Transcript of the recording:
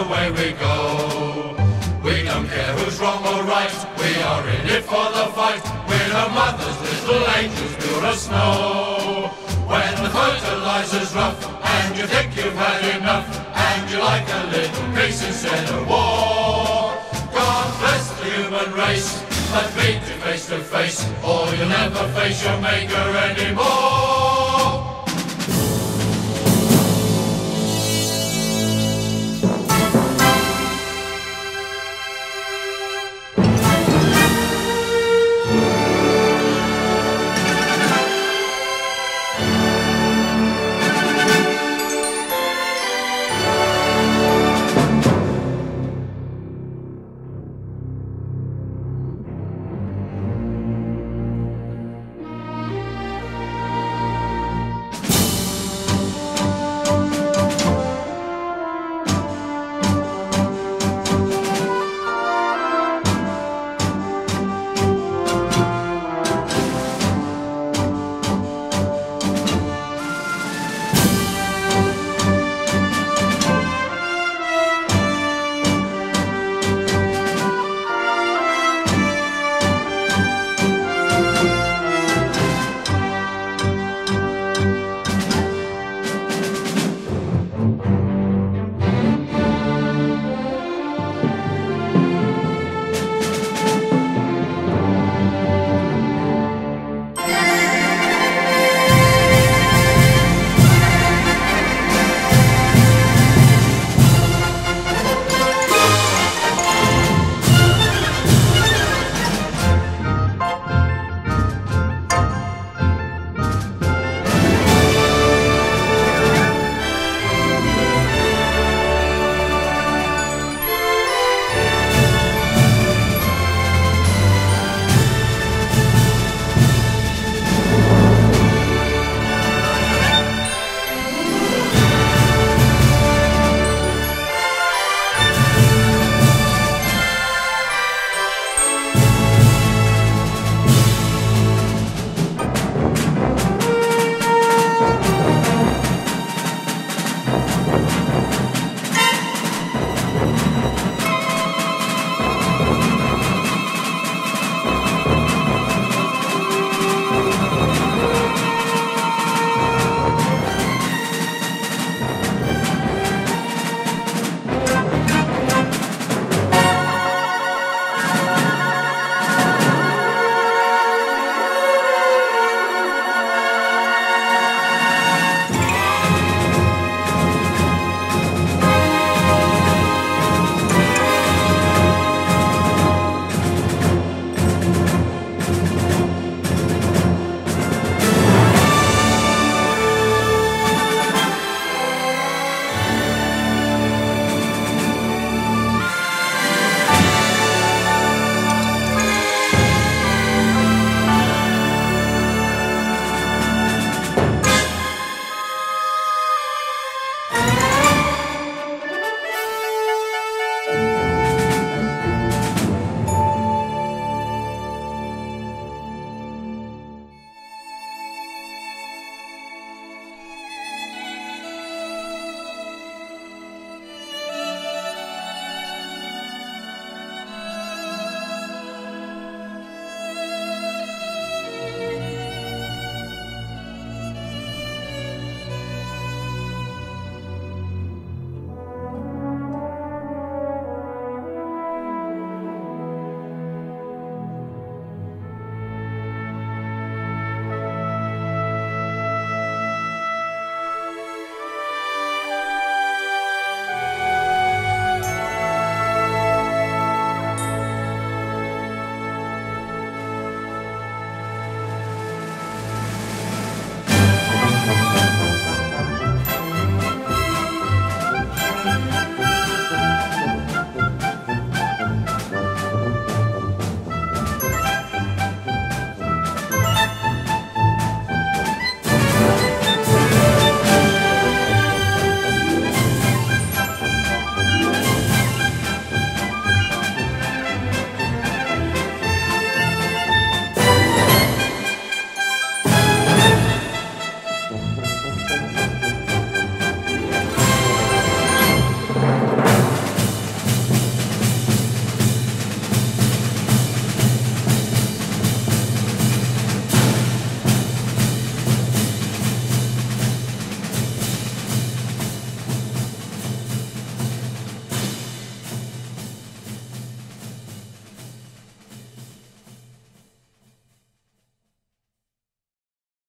Away we go. We don't care who's wrong or right, we are in it for the fight. We're the mothers, little angels, pure as snow. When the fertilizer's rough, and you think you've had enough, and you like a little peace instead of war. God bless the human race, but meet you face to face, or you'll never face your maker anymore.